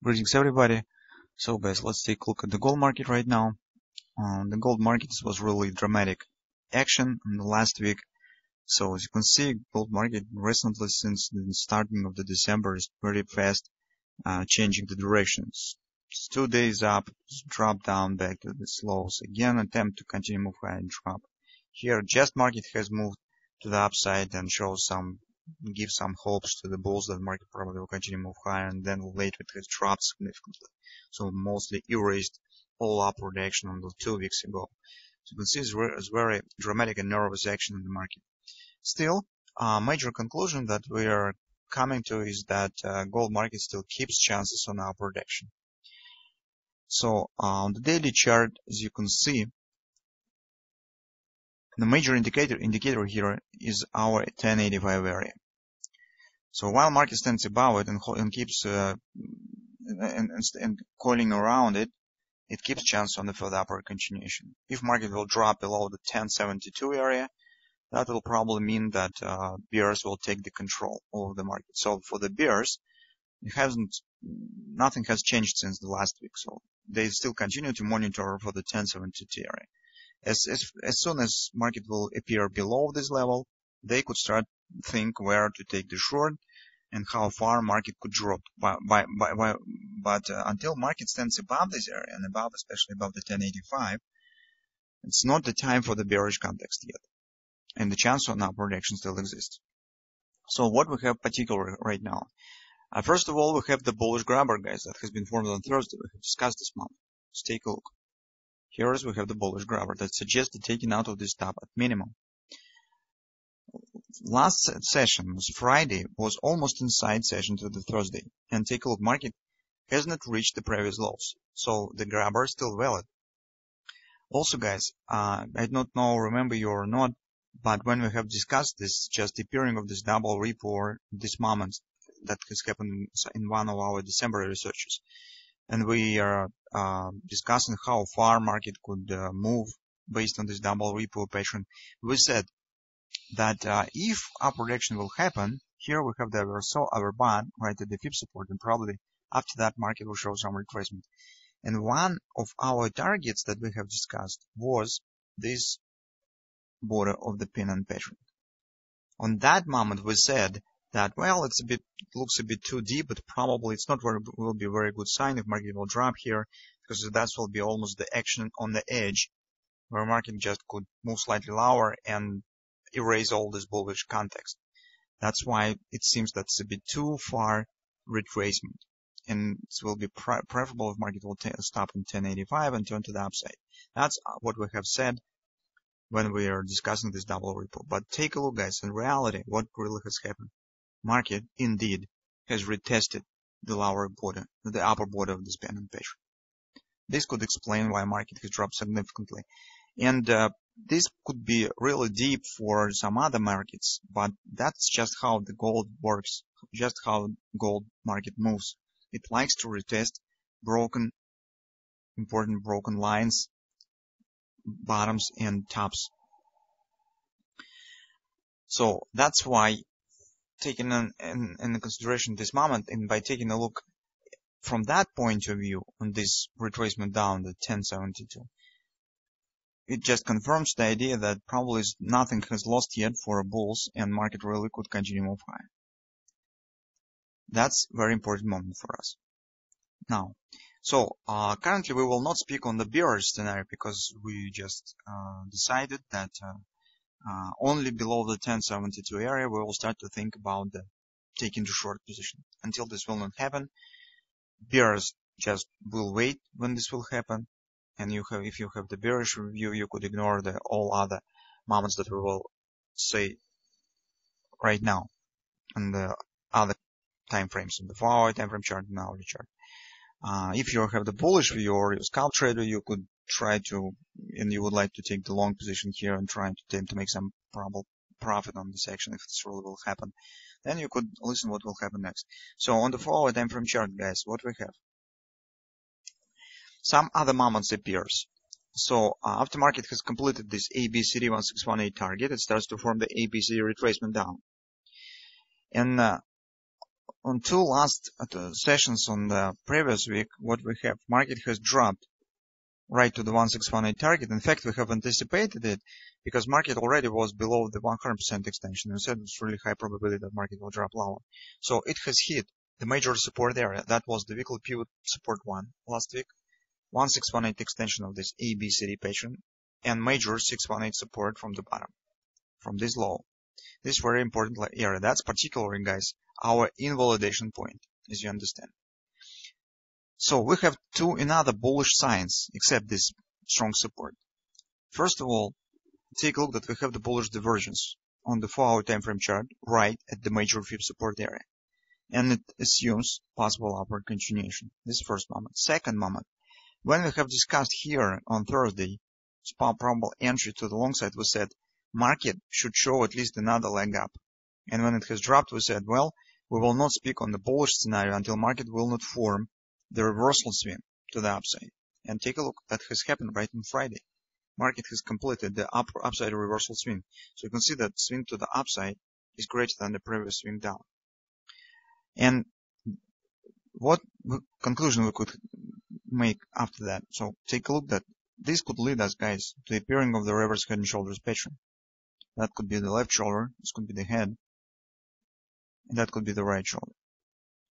Greetings everybody. So guys, let's take a look at the gold market right now. Uh, the gold market was really dramatic action in the last week. So as you can see, gold market recently since the starting of the December is very fast uh, changing the directions. It's two days up, drop down back to the lows. Again, attempt to continue move high and drop. Here, just market has moved to the upside and shows some give some hopes to the bulls that market probably will continue to move higher and then later it has dropped significantly. So mostly erased all upward action until two weeks ago. So you can see it's very dramatic and nervous action in the market. Still, a major conclusion that we are coming to is that uh, gold market still keeps chances on upward action. So uh, on the daily chart, as you can see, the major indicator indicator here is our 1085 area. So while market stands above it and, and keeps uh, and, and, and coiling around it, it keeps chance on the further upward continuation. If market will drop below the 1072 area, that will probably mean that uh, bears will take the control of the market. So for the bears, it hasn't, nothing has changed since the last week. So they still continue to monitor for the 1072 area. As, as, as soon as market will appear below this level, they could start think where to take the short and how far market could drop. By, by, by, but uh, until market stands above this area and above, especially above the 1085, it's not the time for the bearish context yet. And the chance on upward action still exists. So what we have particular right now? Uh, first of all, we have the bullish grabber, guys, that has been formed on Thursday. We have discussed this month. Let's take a look. Here is we have the bullish grabber that suggests the taking out of this top at minimum. Last session was Friday, was almost inside session to the Thursday. And take a look, market has not reached the previous lows. So the grabber is still valid. Also guys, uh, I don't know, remember you or not, but when we have discussed this, just appearing of this double repo or this moment that has happened in one of our December researches, and we are uh, discussing how far market could uh, move based on this double repo pattern. We said that uh, if upward action will happen, here we have the reversal overbought right at the fib support, and probably after that market will show some retracement. And one of our targets that we have discussed was this border of the pennant pattern. On that moment, we said that, well, it's a bit, looks a bit too deep, but probably it's not very, will be a very good sign if market will drop here, because that will be almost the action on the edge, where market just could move slightly lower and erase all this bullish context. That's why it seems that's a bit too far retracement. And it will be pre preferable if market will stop in 1085 and turn to the upside. That's what we have said when we are discussing this double repo. But take a look, guys, in reality, what really has happened market indeed has retested the lower border, the upper border of this pennant pattern. This could explain why market has dropped significantly. And uh, this could be really deep for some other markets, but that's just how the gold works, just how gold market moves. It likes to retest broken, important broken lines, bottoms and tops. So that's why taking in, in, in consideration this moment and by taking a look from that point of view on this retracement down the 1072 it just confirms the idea that probably nothing has lost yet for bulls and market really could continue move higher. That's very important moment for us. Now, so uh, currently we will not speak on the bearish scenario because we just uh, decided that uh, uh, only below the 1072 area we will start to think about the taking the short position. Until this will not happen, bears just will wait when this will happen. And you have, if you have the bearish view, you could ignore the all other moments that we will say right now and the other time frames on the 4 hour time frame chart and hourly chart. Uh, if you have the bullish view or you're a scalp trader, you could try to, and you would like to take the long position here and try to, to make some probable profit on this action if this really will happen. Then you could listen what will happen next. So on the 4 hour time frame chart, guys, what we have? Some other moments appears. So uh, after market has completed this ABCD 1618 target, it starts to form the ABCD retracement down. And uh, on two last uh, sessions on the previous week, what we have, market has dropped right to the 1618 target. In fact, we have anticipated it because market already was below the 100% extension. and said it's really high probability that market will drop lower. So it has hit the major support area. That was the weekly pivot support one last week. 1618 extension of this ABCD pattern and major 618 support from the bottom, from this low. This very important area. That's particularly, guys, our invalidation point, as you understand. So we have two another bullish signs, except this strong support. First of all, take a look that we have the bullish divergence on the 4-hour time frame chart right at the major fib support area. And it assumes possible upward continuation. This is first moment. Second moment, when we have discussed here on Thursday, spot probable entry to the long side, we said market should show at least another leg up. And when it has dropped, we said, well, we will not speak on the bullish scenario until market will not form the reversal swing to the upside. And take a look, that has happened right on Friday. Market has completed the up, upside reversal swing. So you can see that swing to the upside is greater than the previous swing down. And what conclusion we could make after that? So take a look that this could lead us, guys, to the appearing of the reverse head and shoulders pattern. That could be the left shoulder, this could be the head, and that could be the right shoulder.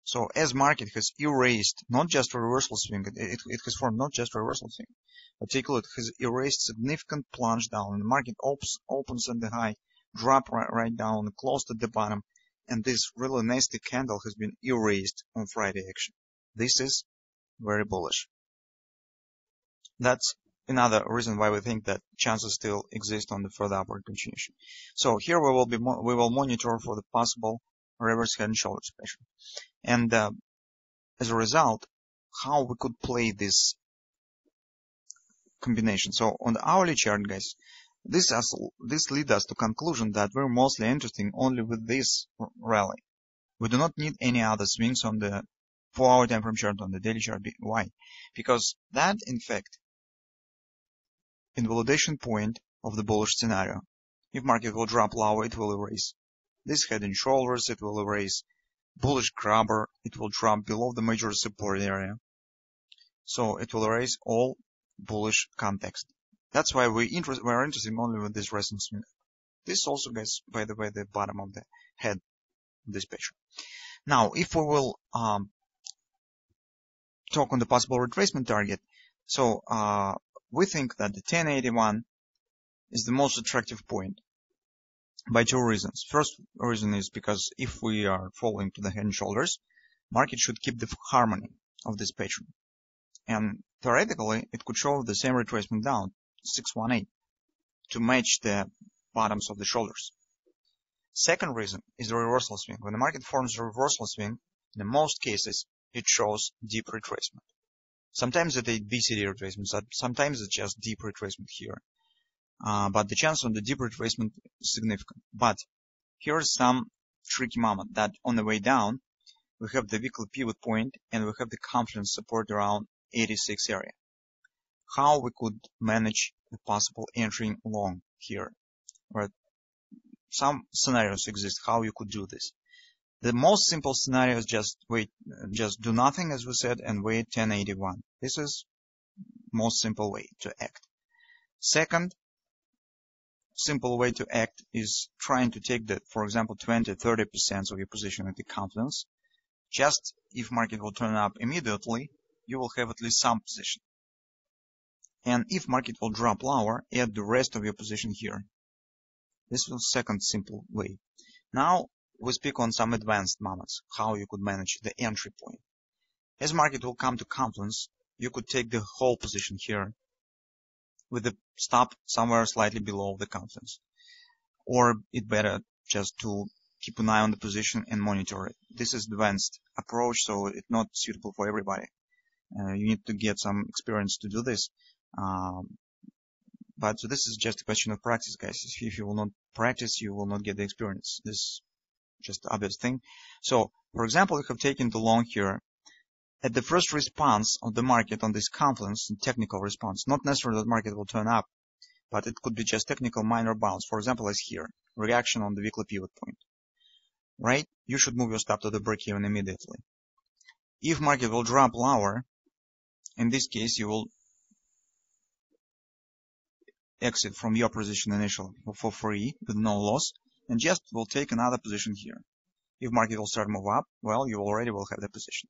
So as market has erased not just reversal swing, it, it, it has formed not just reversal swing, but take a look, it has erased significant plunge down. The market opens, opens at the high, drop right, right down, closed at the bottom, and this really nasty candle has been erased on Friday action. This is very bullish. That's another reason why we think that chances still exist on the further upward continuation. So here we will be we will monitor for the possible reverse head and shoulders pressure. And uh, as a result, how we could play this combination. So on the hourly chart, guys, this has, this leads us to conclusion that we're mostly interested only with this rally. We do not need any other swings on the four-hour time frame chart on the daily chart. Why? Because that, in fact, invalidation point of the bullish scenario. If market will drop lower, it will erase this head and shoulders, it will erase bullish grabber, it will drop below the major support area. So it will erase all bullish context. That's why we interest, we're interested only with this resistance. This also gets, by the way, the bottom of the head this picture. Now, if we will um, talk on the possible retracement target, so uh, we think that the 1081 is the most attractive point by two reasons. First reason is because if we are falling to the head and shoulders, market should keep the harmony of this pattern. And theoretically, it could show the same retracement down, 618, to match the bottoms of the shoulders. Second reason is the reversal swing. When the market forms a reversal swing, in most cases, it shows deep retracement. Sometimes it's a BCD retracement, sometimes it's just deep retracement here. Uh, but the chance on the deep retracement is significant. But here's some tricky moment that on the way down, we have the weekly pivot point and we have the confluence support around 86 area. How we could manage the possible entering long here, right? Some scenarios exist how you could do this. The most simple scenario is just wait, just do nothing as we said and wait 1081. This is most simple way to act. Second, simple way to act is trying to take the, for example, 20, 30% of your position at the confluence. Just if market will turn up immediately, you will have at least some position. And if market will drop lower, add the rest of your position here. This is the second simple way. Now we speak on some advanced moments, how you could manage the entry point. As market will come to confluence, you could take the whole position here with the stop somewhere slightly below the confluence. Or it better just to keep an eye on the position and monitor it. This is advanced approach, so it's not suitable for everybody. Uh, you need to get some experience to do this. Um, but so this is just a question of practice, guys. If you will not practice, you will not get the experience. This is just obvious thing. So, for example, we have taken the long here. At the first response of the market on this confluence, technical response, not necessarily that market will turn up, but it could be just technical minor bounce. For example, as here, reaction on the weekly pivot point. Right? You should move your stop to the break even immediately. If market will drop lower, in this case, you will exit from your position initial for free with no loss and just will take another position here. If market will start move up, well, you already will have the position.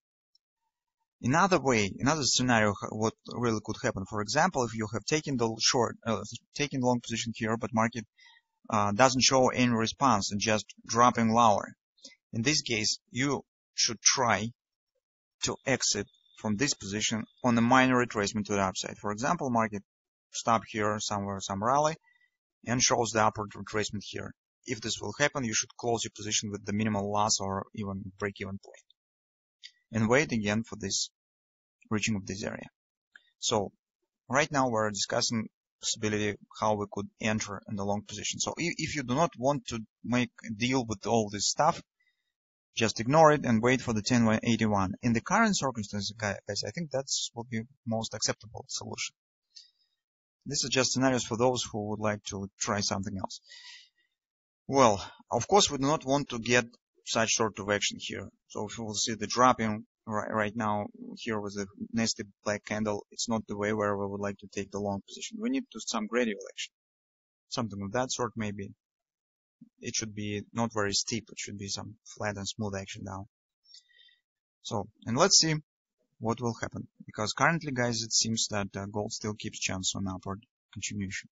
Another way, another scenario, what really could happen. For example, if you have taken the short, uh, taken long position here, but market uh, doesn't show any response and just dropping lower. In this case, you should try to exit from this position on a minor retracement to the upside. For example, market stop here somewhere, some rally, and shows the upward retracement here. If this will happen, you should close your position with the minimal loss or even break-even point. And wait again for this reaching of this area. So right now we're discussing possibility how we could enter in the long position. So if you do not want to make a deal with all this stuff, just ignore it and wait for the 1081. In the current circumstances, guys, I think that's would be most acceptable solution. This is just scenarios for those who would like to try something else. Well, of course, we do not want to get such sort of action here. So if you will see the dropping right, right now here with a nasty black candle, it's not the way where we would like to take the long position. We need to some gradual action. Something of that sort maybe. It should be not very steep. It should be some flat and smooth action down. So, and let's see what will happen. Because currently, guys, it seems that uh, gold still keeps chance on upward continuation.